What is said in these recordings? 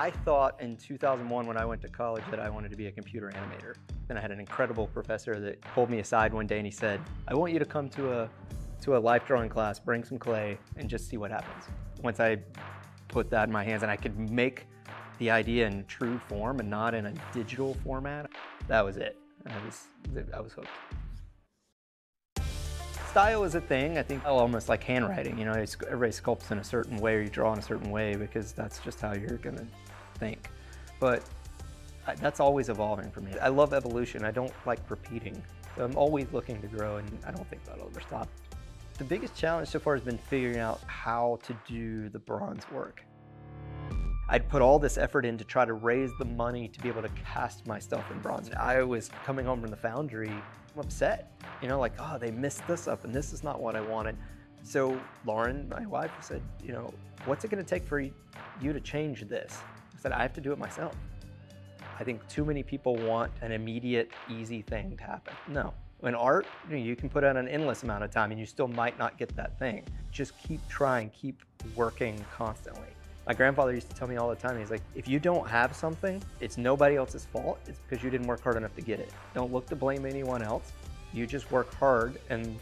I thought in 2001 when I went to college that I wanted to be a computer animator. Then I had an incredible professor that pulled me aside one day and he said, I want you to come to a, to a life drawing class, bring some clay, and just see what happens. Once I put that in my hands and I could make the idea in true form and not in a digital format, that was it. I was, I was hooked. Style is a thing. I think almost like handwriting. You know, everybody sculpts in a certain way or you draw in a certain way because that's just how you're gonna think. But that's always evolving for me. I love evolution. I don't like repeating. So I'm always looking to grow and I don't think that'll ever stop. The biggest challenge so far has been figuring out how to do the bronze work. I'd put all this effort in to try to raise the money to be able to cast my stuff in bronze. I was coming home from the foundry, I'm upset. You know, like, oh, they messed this up and this is not what I wanted. So Lauren, my wife, said, you know, what's it gonna take for you to change this? Said, I have to do it myself. I think too many people want an immediate, easy thing to happen. No. In art, you, know, you can put out an endless amount of time and you still might not get that thing. Just keep trying, keep working constantly. My grandfather used to tell me all the time, he's like, if you don't have something, it's nobody else's fault. It's because you didn't work hard enough to get it. Don't look to blame anyone else. You just work hard and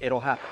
it'll happen.